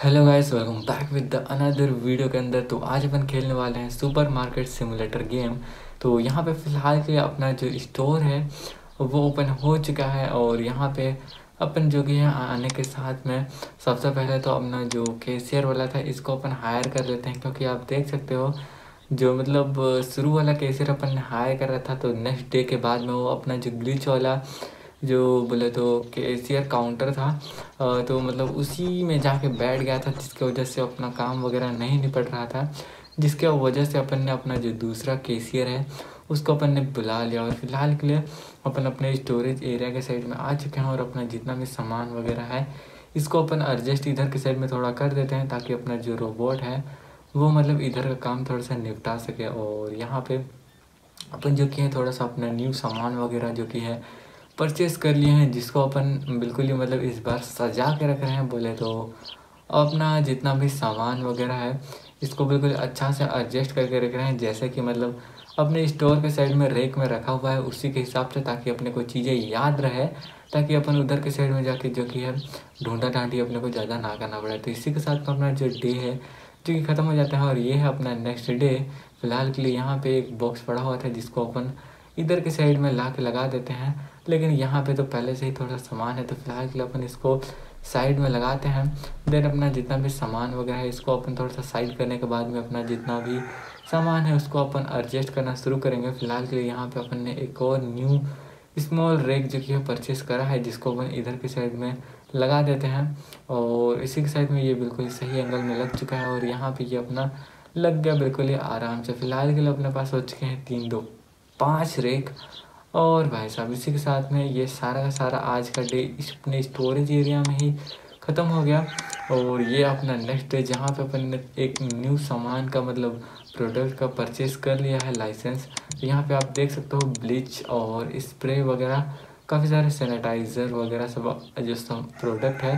Hello guys welcome back with the another video के अंदर। तो आज अपन खेलने वाले हैं सुपर मार्केट सिमुलेटर गेम। तो यहाँ पे फ़िलहाल के अपना जो स्टोर है, वो ओपन हो चुका है और यहाँ पे अपन जो कि है आने के साथ में सबसे पहले तो अपना जो कैशियर वाला था, इसको अपन हायर कर लेते हैं क्योंकि आप देख सकते हो, जो मतलब शुरू वाला कैशियर अपन ने हायर कर रहा था तो नेक्स्ट डे के बाद में वो अपना जो ग्लिच वाला जो बोले तो कैशियर काउंटर था तो मतलब उसी में जाके बैठ गया था, जिसकी वजह से अपना काम वगैरह नहीं निपट रहा था, जिसके वजह से अपन ने अपना जो दूसरा कैशियर है, उसको अपन ने बुला लिया और फ़िलहाल के लिए अपन अपने स्टोरेज एरिया के साइड में आ चुके हैं और अपना जितना भी सामान वगैरह है, इसको अपन एडजस्ट इधर के साइड में थोड़ा कर देते हैं, ताकि अपना जो रोबोट है, वो मतलब इधर का काम थोड़ा सा निपटा सके और यहाँ पे अपन जो कि है, थोड़ा सा अपना न्यू सामान वगैरह जो कि है परचेस कर लिए हैं, जिसको अपन बिल्कुल ही मतलब इस बार सजा के रख रहे हैं, बोले तो। अपना जितना भी सामान वगैरह है, इसको बिल्कुल अच्छा से एडजस्ट करके रख रहे हैं, जैसे कि मतलब अपने स्टोर के साइड में रेक में रखा हुआ है, उसी के हिसाब से ताकि अपने को चीज़ें याद रहे, ताकि अपन उधर के साइड में जाके जो कि है, ढूंढा ढांडी अपने को ज़्यादा ना करना पड़े। तो इसी के साथ अपना जो डे है, जो कि ख़त्म हो जाता है, और ये है अपना नेक्स्ट डे फ़िलहाल के लिए यहाँ पे एक बॉक्स पड़ा हुआ था, जिसको अपन इधर के साइड में ला के लगा देते हैं, लेकिन यहाँ पे तो पहले से ही थोड़ा सामान है तो फ़िलहाल के लिए अपन इसको साइड में लगाते हैं। देन अपना जितना भी सामान वगैरह है, इसको अपन थोड़ा सा साइड करने के बाद में अपना जितना भी सामान है, उसको अपन एडजस्ट करना शुरू करेंगे। फ़िलहाल के लिए यहाँ पे अपन ने एक और न्यू स्मॉल रेक जो कि परचेस करा है, जिसको अपन इधर के साइड में लगा देते हैं। और इसी के साइड में ये बिल्कुल सही एंगल में लग चुका है, और यहाँ पे ये अपना लग गया बिल्कुल ही आराम से। फ़िलहाल के लिए अपने पास हो चुके हैं तीन दो। पाँच रेक। और भाई साहब, इसी के साथ में ये सारा का सारा आज का डे इस अपने स्टोरेज एरिया में ही ख़त्म हो गया। और ये अपना नेक्स्ट डे जहाँ पे अपन ने एक न्यू सामान का मतलब प्रोडक्ट का परचेस कर लिया है लाइसेंस तो यहाँ पे आप देख सकते हो ब्लीच और स्प्रे वगैरह, काफ़ी सारे सैनिटाइज़र वगैरह सब जो सब प्रोडक्ट है,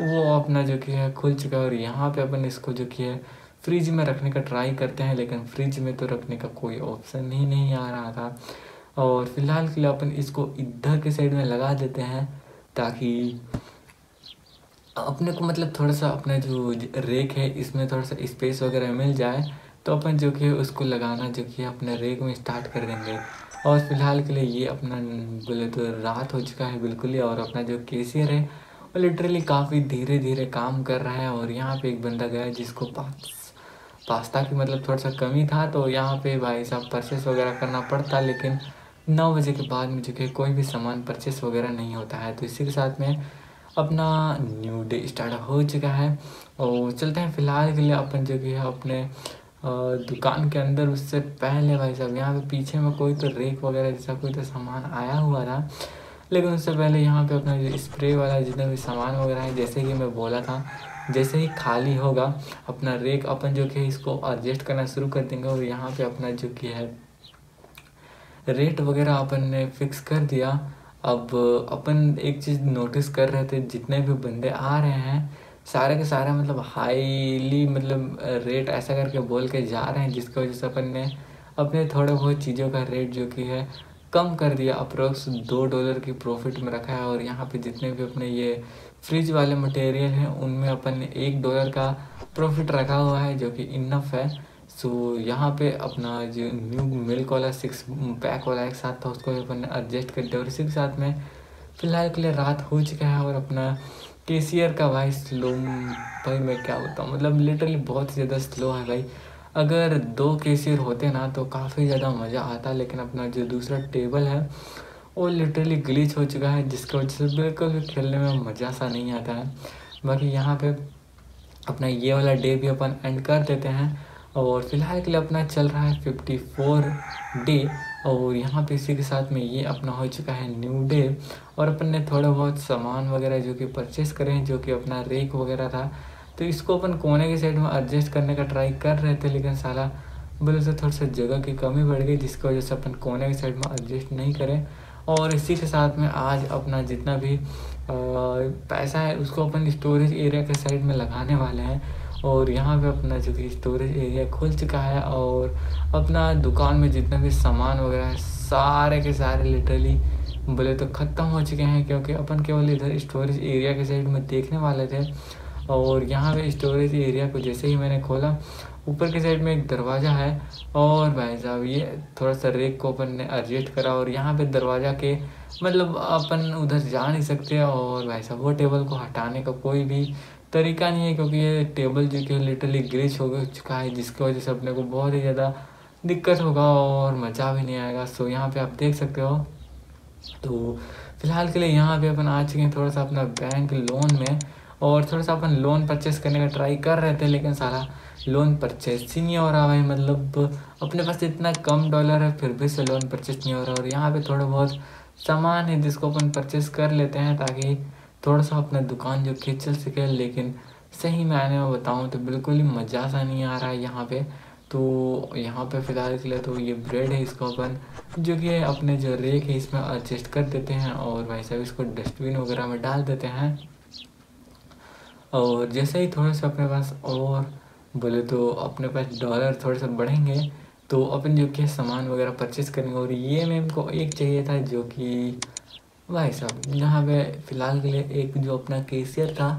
वो अपना जो कि है खुल चुका है। और यहाँ पे अपन इसको जो कि है फ्रिज में रखने का ट्राई करते हैं, लेकिन फ्रिज में तो रखने का कोई ऑप्शन ही नहीं आ रहा था। और फ़िलहाल के लिए अपन इसको इधर के साइड में लगा देते हैं, ताकि अपने को मतलब थोड़ा सा अपना जो रेक है, इसमें थोड़ा सा स्पेस वगैरह मिल जाए तो अपन जो कि उसको लगाना जो कि अपने रेक में स्टार्ट कर देंगे। और फ़िलहाल के लिए ये अपना बोले तो रात हो चुका है बिल्कुल ही, और अपना जो केसियर है, वो लिटरली काफ़ी धीरे धीरे काम कर रहा है, और यहाँ पे एक बंदा गया जिसको पास पास्ता की मतलब थोड़ा सा कमी था तो यहाँ पे भाई साहब परचेस वगैरह करना पड़ता, लेकिन नौ बजे के बाद में जो कि कोई भी सामान परचेस वगैरह नहीं होता है। तो इसी के साथ में अपना न्यू डे स्टार्ट हो चुका है और चलते हैं फ़िलहाल के लिए अपन जो कि अपने दुकान के अंदर। उससे पहले भाई साहब, यहाँ पे पीछे में कोई तो रेक वगैरह जैसा कोई तो सामान आया हुआ था। लेकिन उससे पहले यहाँ पे अपना स्प्रे वाला जितने भी सामान वगैरह है, जैसे कि मैं बोला था, जैसे ही खाली होगा, अपना रेक अपन जो कि इसको एडजस्ट करना शुरू कर देंगे और यहाँ पे अपना जो कि है रेट वगैरह अपन ने फिक्स कर दिया। अब अपन एक चीज़ नोटिस कर रहे थे, जितने भी बंदे आ रहे हैं, सारे के सारे मतलब हाईली मतलब रेट ऐसा करके बोल के जा रहे हैं, जिसकी वजह से अपन ने अपने थोड़े बहुत चीज़ों का रेट जो कि है कम कर दिया, अप्रोक्स दो डॉलर की प्रॉफिट में रखा है और यहाँ पे जितने भी अपने ये फ्रिज वाले मटेरियल हैं, उनमें अपन ने एक डॉलर का प्रॉफिट रखा हुआ है जो कि इनफ है। सो यहाँ पे अपना जो न्यू मिल्क वाला सिक्स पैक वाला एक साथ था, उसको भी अपन ने एडजस्ट कर दिया और इसी के साथ में फ़िलहाल के लिए रात हो चुका है और अपना केसियर का भाई स्लो भाई मैं क्या बताऊँ मतलब लिटरली बहुत ज़्यादा स्लो है भाई। अगर दो केसियर होते ना तो काफ़ी ज़्यादा मज़ा आता, लेकिन अपना जो दूसरा टेबल है, वो लिटरली ग्लिच हो चुका है, जिसकी वजह से बिल्कुल भी खेलने में मज़ा सा नहीं आता है। बाकी यहाँ पे अपना ये वाला डे भी अपन एंड कर देते हैं, और फ़िलहाल के लिए अपना चल रहा है फिफ्टी फोर डे और यहाँ पे इसी के साथ में ये अपना हो चुका है न्यू डे और अपन ने थोड़ा बहुत सामान वगैरह जो कि परचेस करें जो कि अपना रेक वगैरह था तो इसको अपन कोने के साइड में एडजस्ट करने का ट्राई कर रहे थे, लेकिन साला बोले तो थोड़ा सा जगह की कमी बढ़ गई, जिसकी वजह से अपन कोने के साइड में एडजस्ट नहीं करें। और इसी के साथ में आज अपना जितना भी पैसा है, उसको अपन स्टोरेज एरिया के साइड में लगाने वाले हैं। और यहाँ पे अपना जो कि स्टोरेज एरिया खुल चुका है, और अपना दुकान में जितना भी सामान वगैरह है, सारे के सारे लिटरली बोले तो ख़त्म हो चुके हैं, क्योंकि अपन केवल इधर स्टोरेज एरिया के साइड में देखने वाले थे। और यहाँ पे स्टोरेज एरिया को जैसे ही मैंने खोला, ऊपर की साइड में एक दरवाज़ा है और भाई साहब ये थोड़ा सा रेक को अपन ने एडजस्ट करा और यहाँ पे दरवाज़ा के मतलब अपन उधर जा नहीं सकते और भाई साहब वो टेबल को हटाने का कोई भी तरीका नहीं है क्योंकि ये टेबल जो कि लिटरली ग्लिच हो चुका है, जिसकी वजह से अपने को बहुत ही ज़्यादा दिक्कत होगा और मज़ा भी नहीं आएगा। सो यहाँ पे आप देख सकते हो। तो फ़िलहाल के लिए यहाँ पे अपन आ चुके हैं थोड़ा सा अपना बैंक लोन में। और थोड़ा सा अपन लोन परचेस करने का ट्राई कर रहे थे, लेकिन सारा लोन परचेस ही नहीं हो रहा भाई। मतलब अपने पास इतना कम डॉलर है, फिर भी से लोन परचेस नहीं हो रहा। और यहाँ पे थोड़ा बहुत सामान है जिसको अपन परचेस कर लेते हैं ताकि थोड़ा सा अपना दुकान जो खींच चल सके, लेकिन सही मैंने में बताऊँ तो बिल्कुल ही मज़ा सा नहीं आ रहा है यहाँ पे। तो यहाँ पे फ़िलहाल के लिए तो ये ब्रेड है इसको अपन, जो कि अपने जो रेक है इसमें एडजस्ट कर देते हैं और भाई साहब इसको डस्टबिन वगैरह में डाल देते हैं। और जैसे ही थोड़ा सा अपने पास और बोले तो अपने पास डॉलर थोड़े से बढ़ेंगे तो अपन जो कि सामान वगैरह परचेस करेंगे और ये मेम को एक चाहिए था जो कि भाई साहब, यहाँ पे फ़िलहाल के लिए एक जो अपना केसियर था,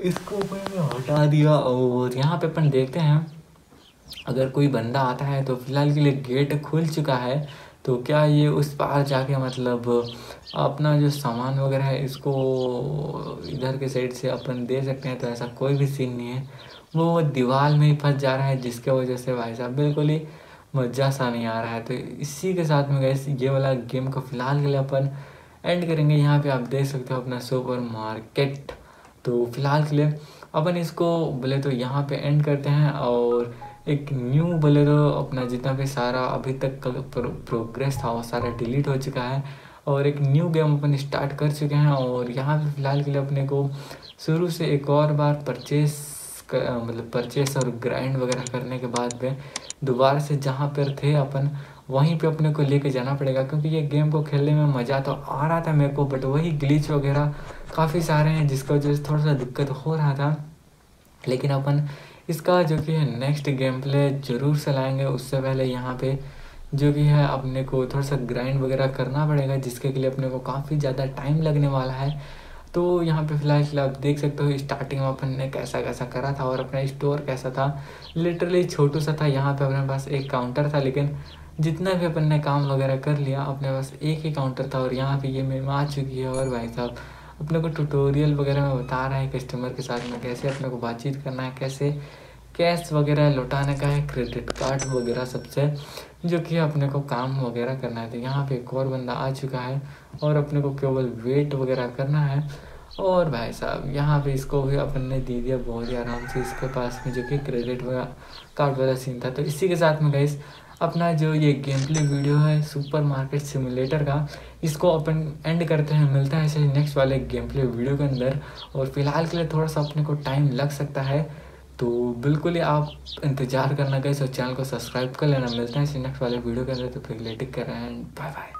इसको मैंने हटा दिया और यहाँ पे अपन देखते हैं, अगर कोई बंदा आता है तो फ़िलहाल के लिए गेट खुल चुका है तो क्या ये उस पार जाके मतलब अपना जो सामान वगैरह है, इसको इधर के साइड से अपन दे सकते हैं? तो ऐसा कोई भी सीन नहीं है। वो दीवार में ही फंस जा रहा है, जिसके वजह से भाई साहब बिल्कुल ही मज़ा सा नहीं आ रहा है। तो इसी के साथ में गए ये वाला गेम को फ़िलहाल के लिए अपन एंड करेंगे। यहाँ पे आप देख सकते हो अपना सुपर मार्केट। तो फ़िलहाल के लिए अपन इसको बोले तो यहाँ पे एंड करते हैं और एक न्यू बोले तो अपना जितना भी सारा अभी तक का प्रोग्रेस था, वो सारा डिलीट हो चुका है और एक न्यू गेम अपन स्टार्ट कर चुके हैं और यहाँ पे फ़िलहाल के लिए अपने को शुरू से एक और बार परचेस मतलब परचेस और ग्राइंड वगैरह करने के बाद में दोबारा से जहाँ पर थे अपन, वहीं पे अपने को लेके जाना पड़ेगा क्योंकि ये गेम को खेलने में मज़ा तो आ रहा था मेरे को बट वही ग्लिच वगैरह काफ़ी सारे हैं जिसका वजह से थोड़ा सा दिक्कत हो रहा था। लेकिन अपन इसका जो कि है नेक्स्ट गेम प्ले ज़रूर से लाएँगे। उससे पहले यहाँ पे जो कि है, अपने को थोड़ा सा ग्राइंड वगैरह करना पड़ेगा, जिसके के लिए अपने को काफ़ी ज़्यादा टाइम लगने वाला है। तो यहाँ पे फ़िलहाल आप देख सकते हो स्टार्टिंग में अपन ने कैसा कैसा करा था और अपना स्टोर कैसा था। लिटरली छोटू सा था, यहाँ पे अपने पास एक काउंटर था, लेकिन जितना भी अपन ने काम वगैरह कर लिया, अपने पास एक ही काउंटर था और यहाँ पे ये मेम आ चुकी है और भाई साहब अपने को ट्यूटोरियल वगैरह में बता रहा है कस्टमर के साथ में कैसे अपने को बातचीत करना है, कैसे कैश वगैरह लौटाने का है क्रेडिट कार्ड वगैरह सबसे, जो कि अपने को काम वगैरह करना है। तो यहाँ पे एक और बंदा आ चुका है और अपने को केवल वेट वगैरह करना है। और भाई साहब, यहाँ पे इसको भी अपन ने दे दिया बहुत ही आराम से इसके पास में जो कि क्रेडिट वगैरह कार्ड वाला सीन था। तो इसी के साथ में गई अपना जो ये गेम प्ले वीडियो है सुपर मार्केट सिमुलेटर का, इसको अपन एंड करते हैं, मिलता है ऐसे नेक्स्ट वाले गेम प्ले वीडियो के अंदर। और फ़िलहाल के लिए थोड़ा सा अपने को टाइम लग सकता है। तो बिल्कुल ही आप इंतज़ार करना गए और चैनल को सब्सक्राइब कर लेना। मिलता है इसी नेक्स्ट वाले वीडियो के अंदर तो फिर लेटिक कर रहे हैं। Bye bye